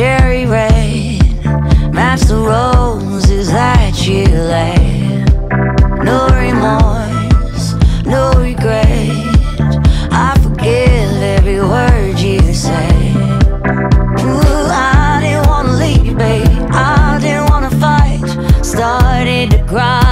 cherry red. Match the roses that you laid No remorse, no regret. I forgive every word you say Ooh, I didn't wanna leave you, babe. I didn't wanna fight. Started to cry.